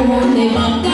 我们